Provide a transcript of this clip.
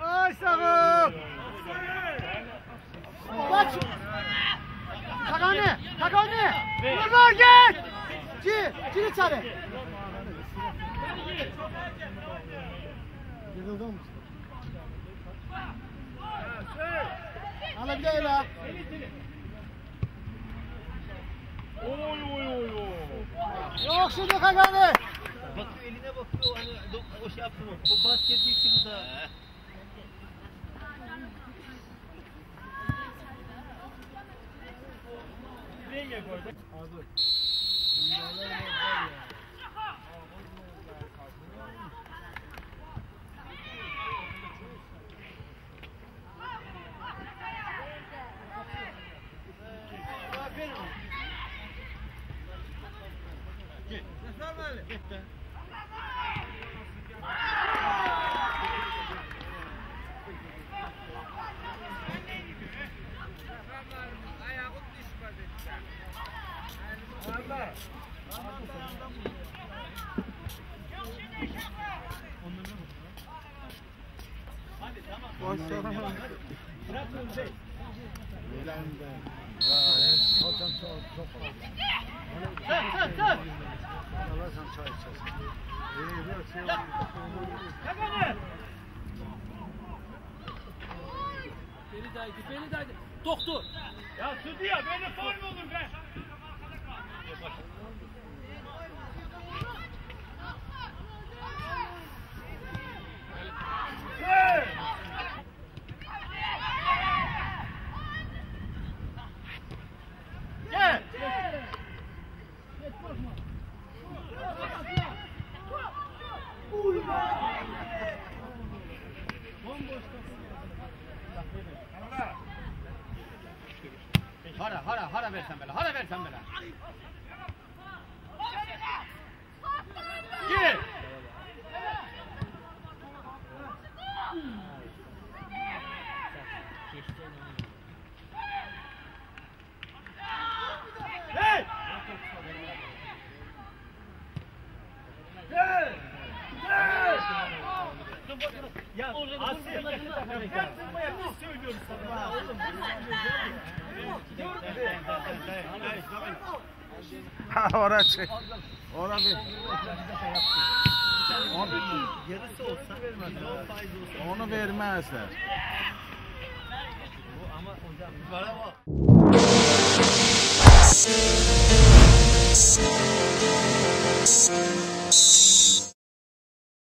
Ay sağım. Bak. Takane, takane. Vurma gel. Ci, ci içeri. Yıkıldı mı? Hala bir de öyle. Oy oy oy oy. Yok şimdi takane. Bakıyor eline bakıyor hani o şey yaptı mı? O basket değil ki bu da. Nereye koyduk? Go, go, go! Sen sen sen. Takane. Beni daydı, beni daydı. Doktor. Ya sütü ya böyle faul olur be? Hey! Gel. Hara versen bana hara versen bana. Gir. Hey! Gel! Gel! Ya Asya, ben söylüyoruz sana. Oğlum, Ha çek. Oraya bir. Yarısı olsa. Onu vermezler. Bu ama hocam.